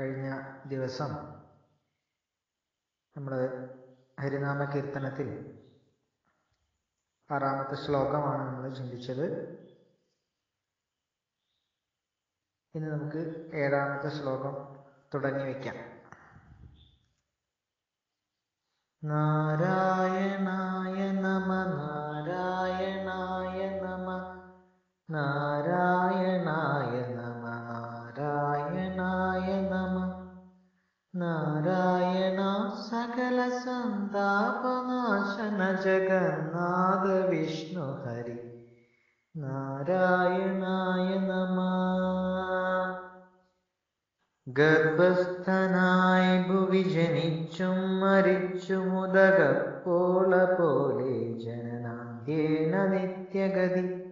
കഴിഞ്ഞ ദിവസം നമ്മൾ ഹരിനാമ കീർത്തനത്തിൽ ആറാമത്തെ ശ്ലോകമാണ് നമ്മൾ ചിന്തിച്ചത്. ഇന്ന് നമുക്ക് ഏഴാമത്തെ ശ്ലോകം തുടങ്ങി വയ്ക്കാം നാരായണായ ജഗന്നാഥ വിഷ്ണു ഹരി. നാരായണായ നമ. ഗർഭസ്ഥനായി ഭുവി ജനിച്ചും മരിച്ചും ഉദകപ്പോള പോലെ ജനനാന്ത്യേന നിത്യഗതി.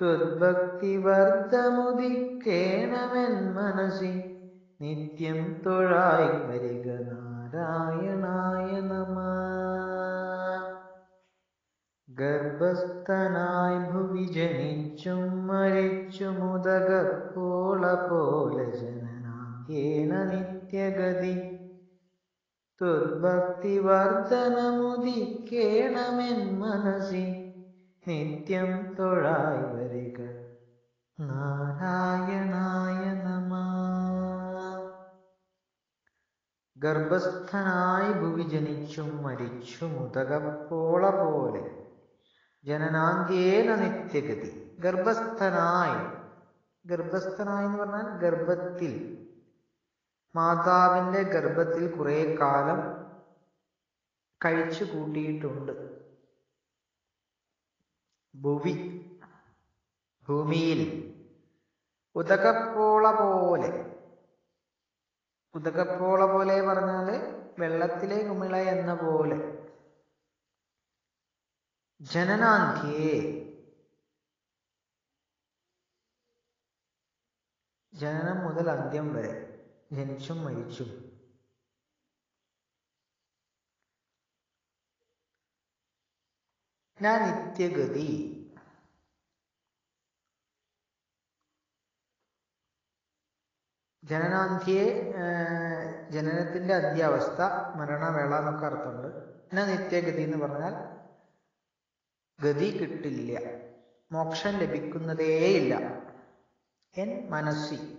ത്വദ്ഭക്തി വർദ്ധമുദിക്കേണമെൻ മനസി നിത്യം തൊഴായി വരിക നാരായണായ നമ. ഗർഭസ്ഥനായി ഭുവി ജനിച്ചും മരിച്ചും ഉദകപ്പോള പോലെ ജനനാന്ത്യേന നിത്യഗതി. ദുർഭക്തി വർദ്ധനമുദിക്കേണമെൻ മനസ്സി. നിത്യം തൊഴായി വരിക നാരായണായ നമ. ഗർഭസ്ഥനായി ഭുവി ജനിച്ചും മരിച്ചും ഉദകപ്പോള പോലെ ജനനാന്ത്യേന നിത്യഗതി. ഗർഭസ്ഥനായി ഗർഭസ്ഥനായി എന്ന് പറഞ്ഞാൽ ഗർഭത്തിൽ. മാതാവിന്റെ ഗർഭത്തിൽ കുറെ കാലം കഴിച്ചു കൂട്ടിയിട്ടുണ്ട് ഭുവി ഭൂമിയിൽ. ഉദകപ്പോള പോലെ ഉദകപ്പോള പോലെ പറഞ്ഞാൽ വെള്ളത്തിലെ കുമിള എന്ന പോലെ. ജനനാന്ത്യേ ജനനം മുതൽ അന്ത്യം വരെ ജനിച്ചും മരിച്ചും. ഞാൻ നിത്യഗതി. ജനനാന്ത്യേ ജനനത്തിന്റെ അന്ത്യാവസ്ഥ മരണവേള എന്നൊക്കെ അർത്ഥമുണ്ട്. എന്നാ നിത്യഗതി എന്ന് പറഞ്ഞാൽ ഗതി കിട്ടില്ല. മോക്ഷം ലഭിക്കുന്നതേയില്ല. എൻ മനസ്സി.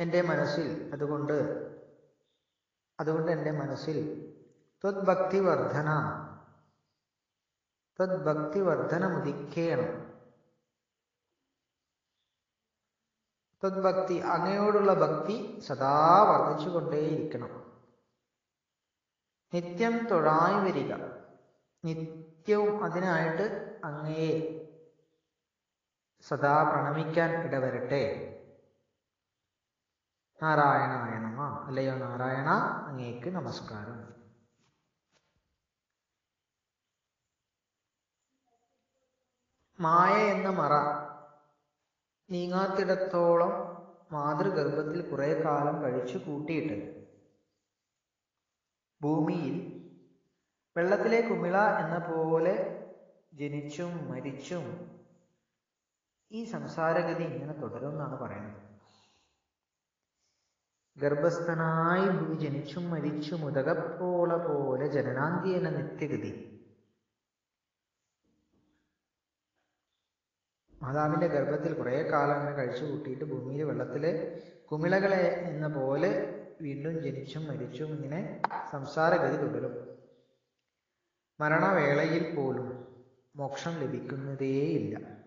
എന്റെ മനസ്സിൽ അതുകൊണ്ട് അതുകൊണ്ട് എന്റെ മനസ്സിൽ ത്വദ്ഭക്തി വർധന ത്വദ്ഭക്തി വർധനമുദിക്കേണം ത്വദ്ഭക്തി അങ്ങയോടുള്ള ഭക്തി സദാ വർദ്ധിച്ചുകൊണ്ടേയിരിക്കണം. നിത്യം തൊഴായി വരിക. നിത്യവും അതിനായിട്ട് അങ്ങയെ സദാ പ്രണമിക്കാൻ ഇടവരട്ടെ. നാരായണായ അല്ലയോ നാരായണ അങ്ങേക്ക് നമസ്കാരം. മായ എന്ന മറ നീങ്ങാത്തിടത്തോളം മാതൃഗർഭത്തിൽ കുറെ കാലം കഴിച്ചു കൂട്ടിയിട്ട് ഭൂമിയിൽ വെള്ളത്തിലെ കുമിള എന്ന പോലെ ജനിച്ചും മരിച്ചും ഈ സംസാരഗതി ഇങ്ങനെ തുടരും എന്നാണ് പറയുന്നത്. ഗർഭസ്ഥനായി ഭൂമി ജനിച്ചും മരിച്ചും ഉദകപ്പോള പോലെ ജനനാന്തി എന്ന നിത്യഗതി. മാതാവിന്റെ ഗർഭത്തിൽ കുറേ കാലം അങ്ങനെ കഴിച്ചു കൂട്ടിയിട്ട് ഭൂമിയിൽ വെള്ളത്തിലെ കുമിളകളെ എന്ന പോലെ വീണ്ടും ജനിച്ചും മരിച്ചും ഇങ്ങനെ സംസാരഗതി തുടരും. മരണവേളയിൽ പോലും മോക്ഷം ലഭിക്കുന്നതേയില്ല.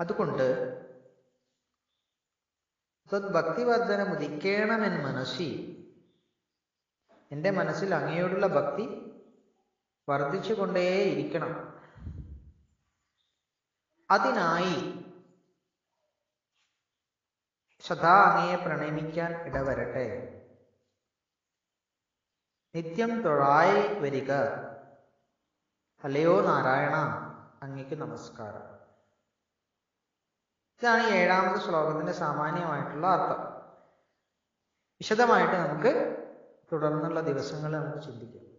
അതുകൊണ്ട് ഭക്തിവർദ്ധനം ഉദിക്കണമെൻ മനസ്സി എന്റെ മനസ്സിൽ അങ്ങയോടുള്ള ഭക്തി വർദ്ധിച്ചുകൊണ്ടേയിരിക്കണം. അതിനായി സദാ അങ്ങയെ പ്രണയിക്കാൻ ഇടവരട്ടെ. നിത്യം തൊഴായി വരിക. ഹലയോ നാരായണ അങ്ങയ്ക്ക് നമസ്കാരം. ഇതാണ് ഈ ഏഴാമത്തെ ശ്ലോകത്തിന്റെ സാമാന്യമായിട്ടുള്ള അർത്ഥം. വിശദമായിട്ട് നമുക്ക് തുടർന്നുള്ള ദിവസങ്ങളെ നമുക്ക് ചിന്തിക്കാം.